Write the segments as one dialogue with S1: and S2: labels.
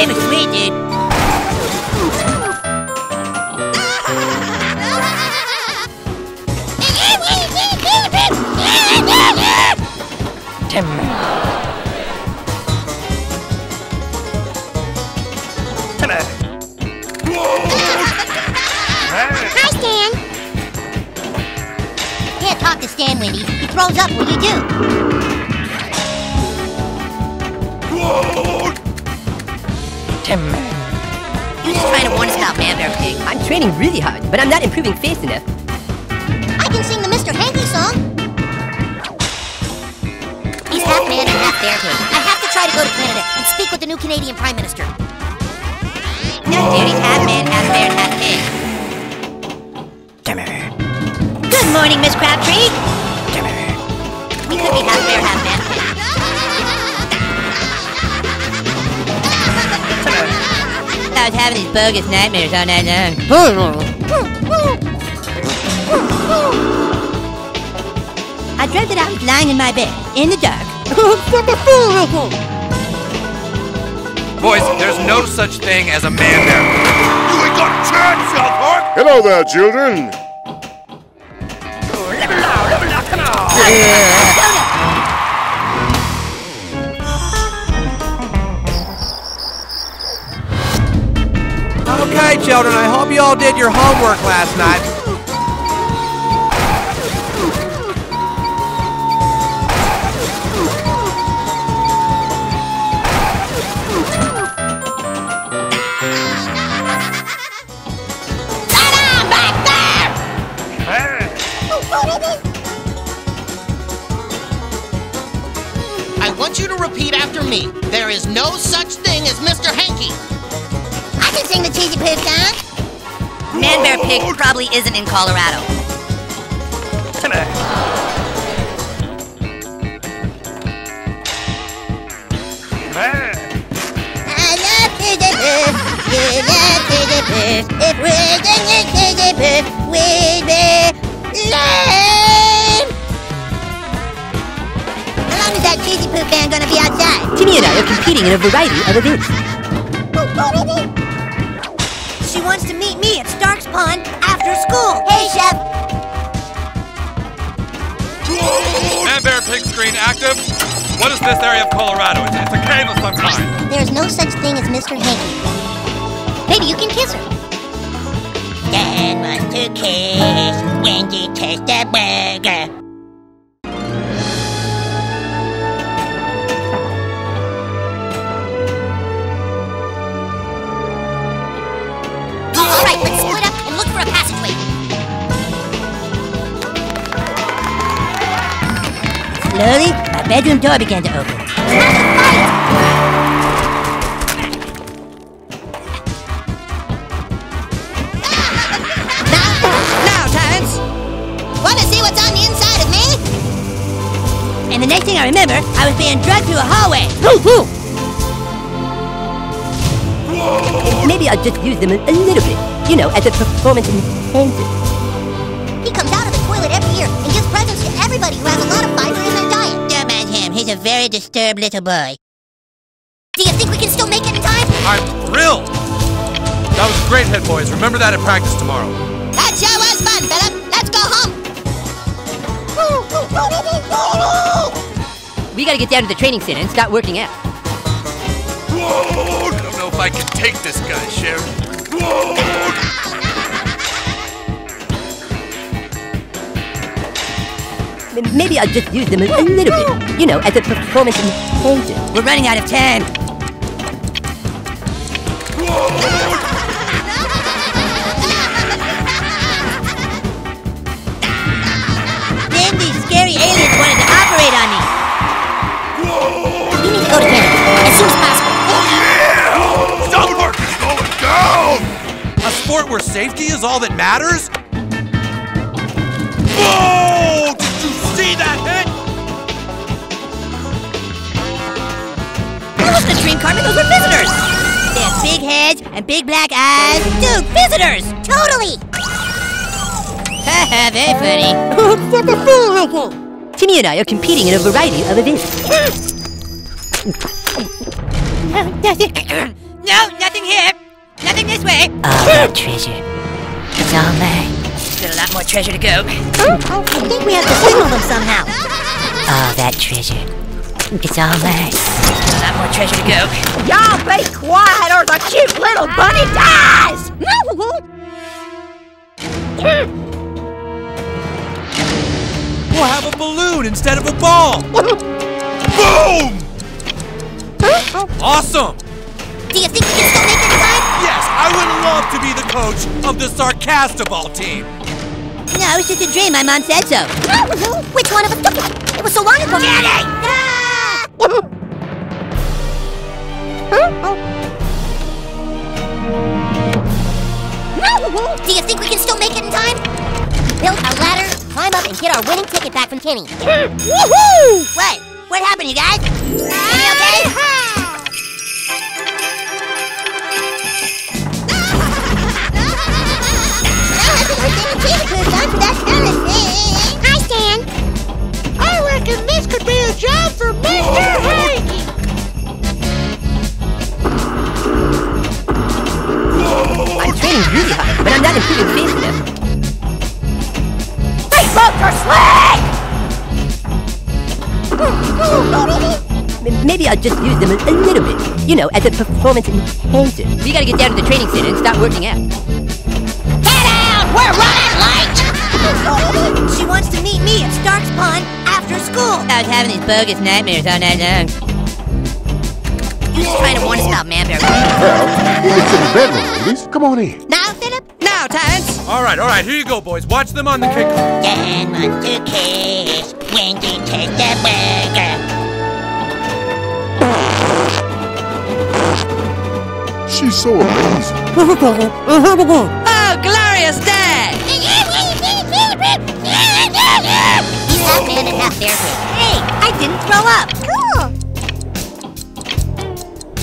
S1: They were sweet, dude.
S2: Tim.
S3: Hi, Stan. Can't talk to Stan, Wendy. He throws up when you do.
S2: Tim.
S1: You just trying to warn us about Man Bear Pig.
S4: I'm training really hard, but I'm not improving fast enough.
S3: I can sing the Mr. Hankey song. He's half man and half bear pig. I have to try to go to Canada and speak with the new Canadian Prime Minister.
S1: No, dude, he's half man, half bear, and half pig. Good morning, Miss Crabtree. We could be half bear, half was having these bogus nightmares all night long. I dreamt that I was lying in my bed, in the dark.
S5: Boys, there's no such thing as a man bear.
S6: You ain't got a chance, South Park!
S7: Hello there, children.
S5: Okay, children, I hope you all did your homework last night.
S8: I want you to repeat after me. There is no such thing as Mr. Hankey.
S3: I can sing the Cheesy Pig song.
S1: Man Bear Pig probably isn't in Colorado.
S3: I love Cheesy Pig. You love Cheesy Pig. If we're singing Cheesy Pig, we'd be lame. How long is that Cheesy Pig band gonna be outside?
S4: Timmy and I are competing in a variety of events.
S3: She wants to meet me at Stark's Pond after school. Hey, Chef.
S5: Man bear pig screen active. What is this area of Colorado? It's, it's a cave of some kind.
S3: There's no such thing as Mr. Hankey. Maybe you can kiss her.
S1: Dad wants to kiss
S3: Wendy Testaburger.
S1: Slowly, my bedroom door began to open.
S8: Now, Terrence.
S3: Want to see what's on the inside of me?
S1: And the next thing I remember, I was being dragged through a hallway.
S4: Maybe I'll just use them a, a little bit. You know, as a performance enhancer.
S3: He comes out of the toilet every year and gives presents to everybody who has a
S1: He's a very disturbed little boy.
S3: Do you think we can still make it in time?
S5: I'm thrilled. That was great, head boys. Remember that at practice tomorrow.
S3: That sure was fun, Philip. Let's go home.
S4: We gotta get down to the training center and start working out. Whoa!
S5: I don't know if I can take this guy, Sheriff.
S4: M- Maybe I'll just use them a, a little bit. You know, as a performance enhancer.
S1: We're running out of time. Then these scary aliens wanted to operate on me.
S3: We need to go to Canada as soon as possible.
S6: South Park is going down!
S5: A sport where safety is all that matters? That hit?
S1: Look, the dream carpet, those were visitors. They have big heads and big black eyes. Dude, visitors!
S3: Totally.
S1: Haha, very funny.
S4: Timmy and I are competing in a variety of events.
S1: No, nothing here. Nothing this way.
S4: Oh, that treasure. It's all mine.
S1: Still a lot more treasure to go.
S3: Oh, I think we have to signal them somehow.
S4: Oh, that treasure. It's all mine.
S1: Still a lot more treasure to go.
S2: Y'all be quiet or the cute little bunny dies!
S7: We'll have a balloon instead of a ball.
S6: Boom!
S7: Awesome!
S3: Do you think we can still make it in time?
S7: Yes, I would love to be the coach of the Sarcastaball team.
S3: No, it's just a dream. My mom said so. Which one of us took it? It was so long ago. Daddy! Do you think we can still make it in time? Build our ladder, climb up, and get our winning ticket back from Kenny. Woohoo! What? What happened, you guys? Kenny okay?
S4: but I'm not improving fast enough.
S2: They Motor Sling!
S4: M- Maybe I'll just use them a, a little bit. You know, as a performance enhancer. We gotta get down to the training center and start working out.
S3: Get out! We're running late! she wants to meet me at Stark's Pond after school.
S1: I was having these bogus nightmares all night long.
S3: You just trying to warn us about Manbear.
S6: Well, we'll get to the bedroom, ladies. Come on in.
S3: Now, Philip?
S2: Now, Terrence!
S7: All right, all right, here you go, boys. Watch them on the kick.
S1: Dan wants to kiss Wendy takes the burger.
S6: She's so amazing.
S2: Oh, glorious day!
S3: He's half man and half bear. Hey, I didn't throw up.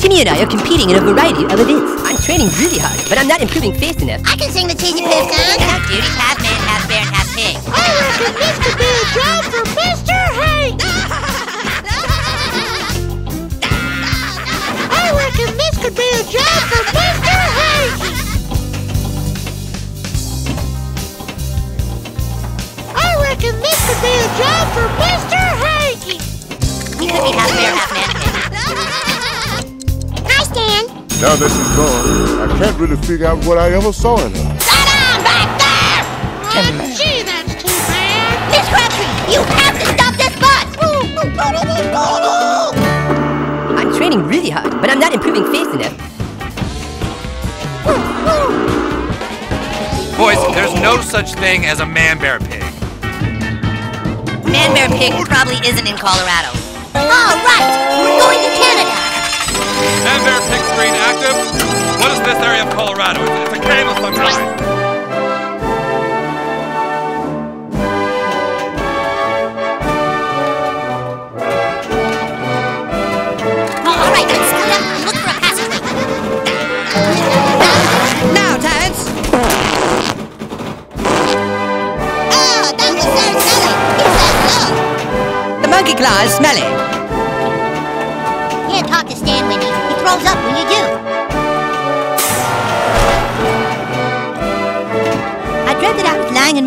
S4: Timmy and I are competing in a variety of events. I'm training really hard, but I'm not improving fast enough.
S3: I can sing the cheesy poo song.
S1: Half duty, half man, half bear, and half pig.
S3: Oh, oh, I reckon this could be a job for Mr. Hank. Oh, I reckon this could be a job for Mr. Hank. I reckon this could be a job for Mr.
S6: Now that she's gone, I can't really figure out what I ever saw in her.
S3: Sit down back there! Oh, gee, that's too bad. Miss Crabtree, you have to stop this bus!
S4: I'm training really hard, but I'm not improving fast enough.
S5: Boys, there's no such thing as a man bear pig.
S1: Man bear pig probably isn't in Colorado.
S3: All right, we're going to Canada.
S5: Man bear pig screen active. What is this area of Colorado? It's, it's a cave of some kind.
S3: All right,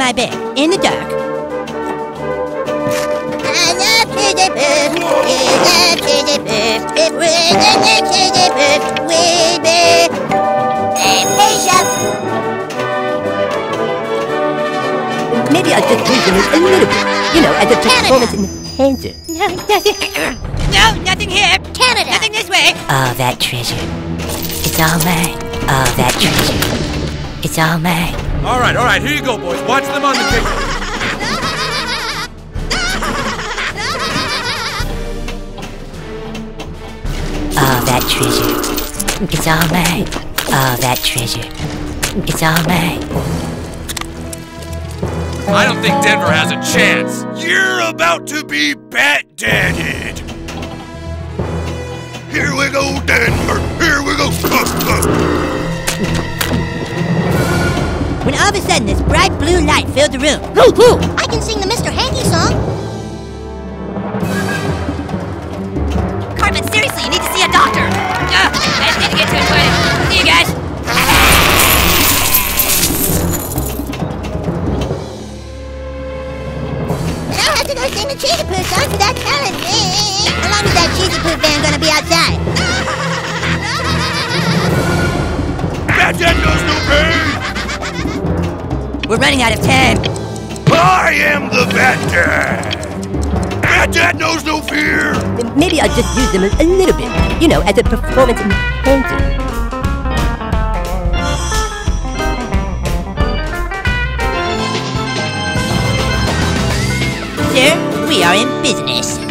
S1: my bed, in the dark.
S3: I love Fizzy Puff. I love Fizzy Puff. If we're the next Fizzy Puff, we'll be.
S4: Maybe I'll just use them a, a little bit. You know, as a performance enhancer.
S3: No, nothing.
S1: No, nothing here.
S3: Canada.
S1: Nothing this way.
S4: Oh, that treasure. It's all mine. Oh, that treasure. It's all mine.
S7: All right, all right, here you go, boys. Watch them on the kick.
S4: Oh, that treasure. It's all mine. Oh, that treasure. It's all mine.
S5: I don't think Denver has a chance.
S6: You're about to be bat dadded. Here we go, Denver. Here we go.
S1: Filled the room.
S3: I can sing the Mr.
S4: we're running out of time.
S6: I am the Bat Dad. Bat Dad knows no fear.
S4: Maybe I'll just use them a, a little bit. You know, as a performance enhancer.
S1: Sir, we are in business.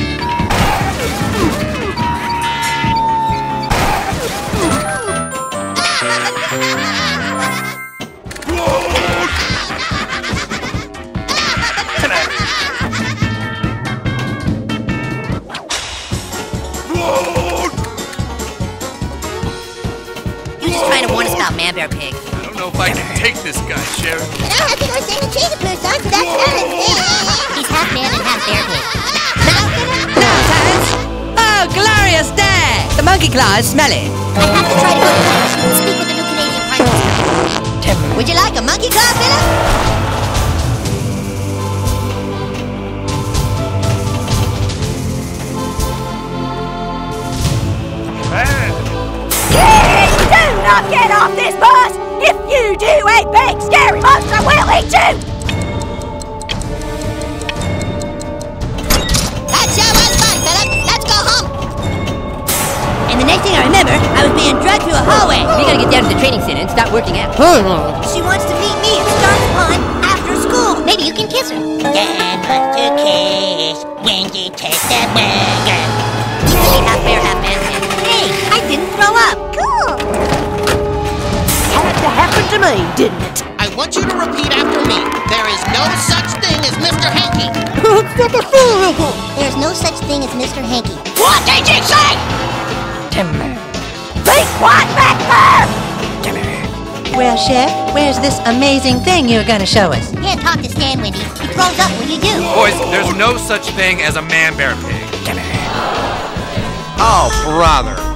S3: About Man Bear Pig.
S5: I don't know if I can take this guy, Sheriff.
S3: No, I think I sang the cheese blue song, so that's He's half man and half bear pig.
S4: Oh, glorious day! The monkey claw is smelly.
S3: I have to try to go to Washington and speak with the new Canadian Prime Minister. Would you like a monkey claw, Philip?
S2: Off this bus! If you do, a big scary monster will eat you!
S3: That sure was fun, Philip. Let's go home.
S1: And the next thing I remember, I was being dragged through a hallway.
S4: We gotta get down to the training center and start working out.
S3: She wants to meet me at Stark's Pond after school. Maybe you can kiss her.
S1: Dan wants to kiss Wendy Testaburger.
S3: Really
S2: to me, didn't it?
S8: I want you to repeat after me. There is no such thing as Mr. Hankey.
S3: There's no such thing as Mr. Hankey.
S2: What did you say?
S4: Timber.
S2: Be quiet back there!
S4: Well, Chef, where's this amazing thing you're gonna show us?
S3: You can't talk to Stan, Wendy. He throws up when you do.
S5: Boys, there's no such thing as a man bear pig.
S9: Oh, brother.